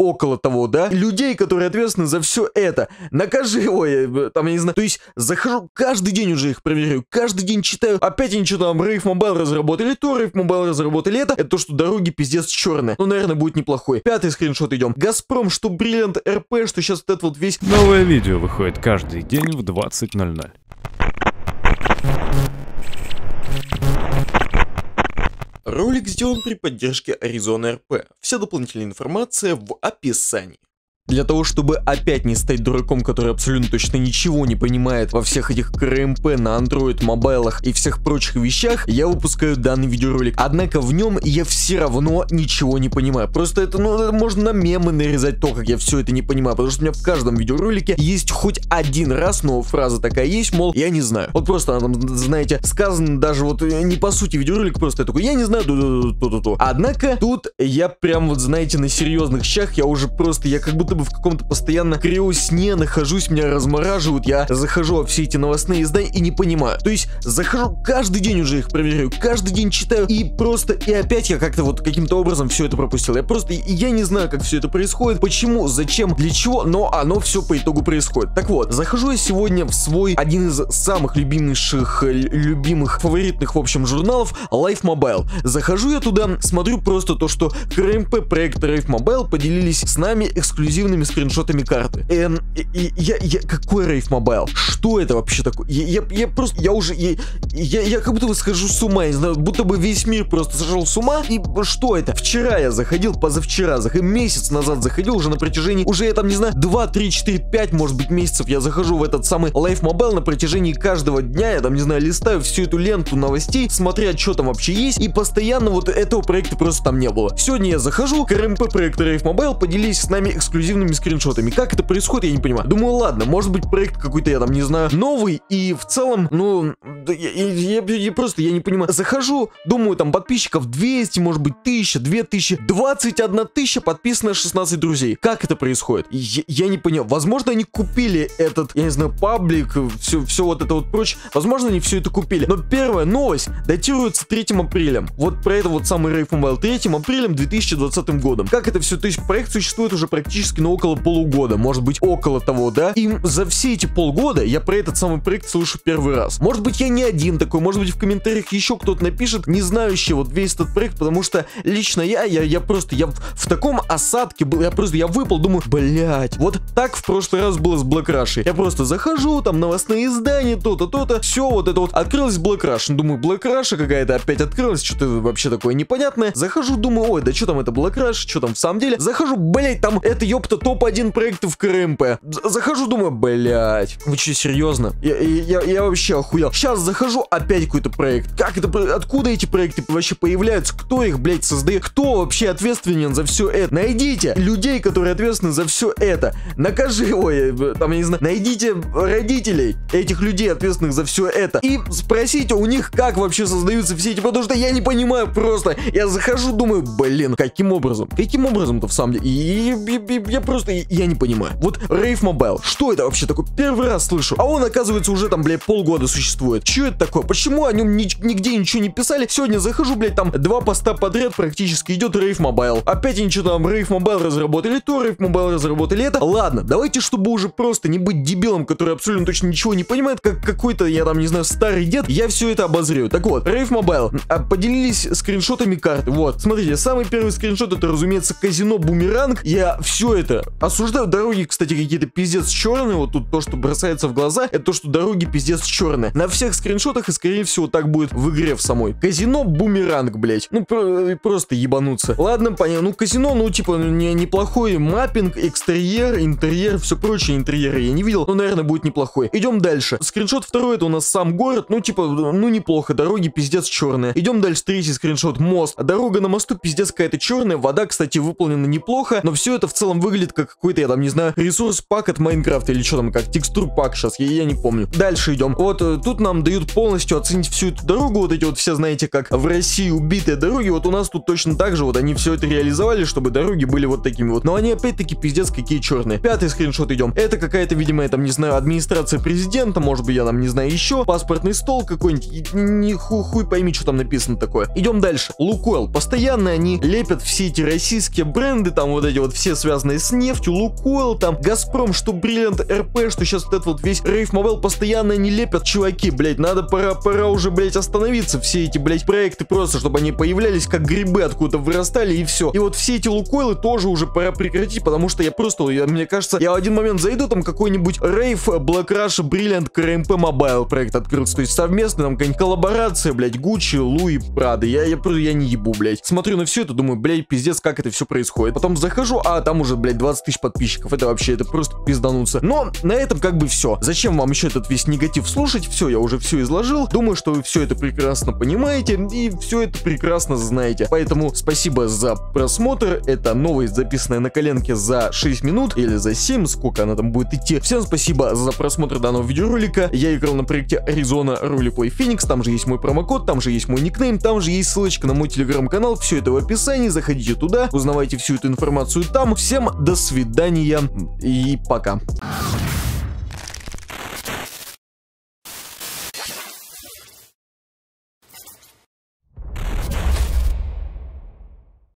около того, да, людей, которые ответственны за все это. Накажи, ой, э, там, я не знаю, то есть захожу, каждый день уже их проверяю, каждый день читаю, опять они что там, Rave Mobile разработали то, Rave Mobile разработали это, это то, что дороги пиздец черные. Ну, наверное, будет неплохой. Пятый скриншот идем. Газпром, что Бриллиант РП, что сейчас вот это вот весь... Новое видео выходит каждый день в 20.00. Ролик сделан при поддержке Arizona RP. Вся дополнительная информация в описании. Для того, чтобы опять не стать дураком, который абсолютно точно ничего не понимает во всех этих КРМП на Android, мобайлах и всех прочих вещах, я выпускаю данный видеоролик. Однако в нем я все равно ничего не понимаю. Просто это, ну, это можно на мемы нарезать то, как я все это не понимаю. Потому что у меня в каждом видеоролике есть хоть один раз, но фраза такая есть, мол, я не знаю. Вот просто она там, знаете, сказано даже вот э, не по сути видеоролик, просто я такой, я не знаю, то-то-то. Однако тут я прям вот, знаете, на серьезных щах, я уже просто, я как будто в каком-то постоянно криосне нахожусь, меня размораживают, я захожу во все эти новостные издания и не понимаю. То есть захожу каждый день уже их проверяю, каждый день читаю и просто, и опять я как-то вот каким-то образом все это пропустил. Я просто, я не знаю, как все это происходит, почему, зачем, для чего, но оно все по итогу происходит. Так вот, захожу я сегодня в свой один из самых любимейших, любимых, фаворитных, в общем, журналов Life Mobile. Захожу я туда, смотрю просто то, что КРМП проекта Life Mobile поделились с нами эксклюзивно скриншотами карты. Эм, и, я, я, какой Rave Mobile? Что это вообще такое? Я, я, я просто, я уже, я, я, я как будто схожу с ума, не знаю, будто бы весь мир просто сошел с ума. И что это? Вчера я заходил, позавчера, зах... месяц назад заходил уже на протяжении, уже я там, не знаю, 2, 3, 4, 5, может быть, месяцев я захожу в этот самый Life Mobile на протяжении каждого дня, я там, не знаю, листаю всю эту ленту новостей, смотря, что там вообще есть, и постоянно вот этого проекта просто там не было. Сегодня я захожу, КРМП проекта Life Mobile поделились с нами эксклюзивными скриншотами. Как это происходит, я не понимаю. Думаю, ладно, может быть проект какой-то, я там не знаю, новый, и в целом, ну, я, я, я, я просто, я не понимаю. Захожу, думаю, там подписчиков 200, может быть, 1000, 2000, 21 тысяча подписано 16 друзей. Как это происходит? Я, я не понял. Возможно, они купили этот, я не знаю, паблик, все, все вот это вот прочее. Возможно, они все это купили. Но первая новость датируется 3 апреля. Вот про это вот самый Рейф Mobile 3 апреля 2020 годом. Как это все? То есть проект существует уже практически, ну, около полугода, может быть около того, да? И за все эти полгода я про этот самый проект слышу первый раз. Может быть я не один такой, может быть в комментариях еще кто-то напишет, не знающий вот весь этот проект, потому что лично я, я, я просто, я в, в таком осадке был, я просто, я выпал, думаю, блять, вот так в прошлый раз было с Black Rush. Я просто захожу, там новостные издания, то-то, то-то, все вот это вот, открылось Black Rush, думаю, Black Rush какая-то опять открылась, что-то вообще такое непонятное. Захожу, думаю, ой, да что там это Black Rush, что там в самом деле? Захожу, блять, там это ёпта топ-1 проектов КРМП. Захожу, думаю, блять, вы что, серьезно? Я, я, я вообще охуел. Сейчас захожу, опять какой-то проект. Как это, откуда эти проекты вообще появляются? Кто их, блять, создает? Кто вообще ответственен за все это? Найдите людей, которые ответственны за все это. Накажи, ой, там, я не знаю, найдите родителей этих людей, ответственных за все это. И спросите у них, как вообще создаются все эти, потому что я не понимаю просто. Я захожу, думаю, блин, каким образом? Каким образом-то в самом деле? И, и, и, я просто, я не понимаю. Вот Rave Mobile, что это вообще такое? Первый раз слышу. А он, оказывается, уже там, блядь, полгода существует. Что это такое? Почему о нем ни нигде ничего не писали? Сегодня захожу, блядь, там два поста подряд практически идет Rave Mobile. Опять они что там, Rave Mobile разработали то, Rave Mobile разработали это. Ладно, давайте, чтобы уже просто не быть дебилом, который абсолютно точно ничего не понимает, как какой-то, я там, не знаю, старый дед, я все это обозрю. Так вот, Rave Mobile поделились скриншотами карты. Вот, смотрите, самый первый скриншот это, разумеется, казино Бумеранг. Я все это осуждаю. Дороги, кстати, какие-то пиздец черные. Вот тут то, что бросается в глаза, это то, что дороги пиздец черные. На всех скриншотах и, скорее всего, так будет в игре в самой. Казино Бумеранг, блять. Ну, про просто ебануться. Ладно, понятно. Ну, казино, ну, типа, не, неплохой маппинг, экстерьер, интерьер, все прочее интерьеры я не видел. Но, наверное, будет неплохой. Идем дальше. Скриншот второй, это у нас сам город. Ну, типа, ну, неплохо. Дороги пиздец черные. Идем дальше. Третий скриншот. Мост. Дорога на мосту пиздец какая-то черная. Вода, кстати, выполнена неплохо. Но все это в целом выглядит как какой-то, я там не знаю, ресурс пак от Майнкрафта или что там, как текстур пак сейчас, я, я не помню. Дальше идем. Вот э, тут нам дают полностью оценить всю эту дорогу, вот эти вот все, знаете, как в России убитые дороги, вот у нас тут точно так же, вот они все это реализовали, чтобы дороги были вот такими вот. Но они опять-таки пиздец какие черные. Пятый скриншот идем. Это какая-то, видимо, я там, не знаю, администрация президента, может быть, я там, не знаю, еще, паспортный стол какой-нибудь, не хуй, хуй пойми, что там написано такое. Идем дальше. Лукойл. Постоянно они лепят все эти российские бренды, там вот эти вот все связанные с нефтью, Лукойл, там Газпром, что Бриллиант РП, что сейчас вот этот вот весь Rave Mobile, постоянно они лепят, чуваки, блять, надо пора, пора уже, блять, остановиться, все эти, блять, проекты просто, чтобы они появлялись как грибы откуда вырастали и все. И вот все эти Лукойлы тоже уже пора прекратить, потому что я просто, я, мне кажется, я в один момент зайду, там какой-нибудь Рейв, Black Rush, Brilliant, КРМП Mobile проект открылся, то есть совместно там какая-нибудь коллаборация, блять, Гуччи, Луи, Прады, я, я, я, я не ебу, блять. Смотрю на все это, думаю, блять, пиздец, как это все происходит. Потом захожу, а там уже, блять, 20 тысяч подписчиков, это вообще, это просто пиздануться. Но на этом как бы все. Зачем вам еще этот весь негатив слушать? Все, я уже все изложил. Думаю, что вы все это прекрасно понимаете и все это прекрасно знаете. Поэтому спасибо за просмотр. Это новость, записанная на коленке за 6 минут или за 7, сколько она там будет идти. Всем спасибо за просмотр данного видеоролика. Я играл на проекте Arizona Roleplay Phoenix, там же есть мой промокод, там же есть мой никнейм, там же есть ссылочка на мой телеграм-канал, все это в описании, заходите туда, узнавайте всю эту информацию там. Всем до свидания и пока.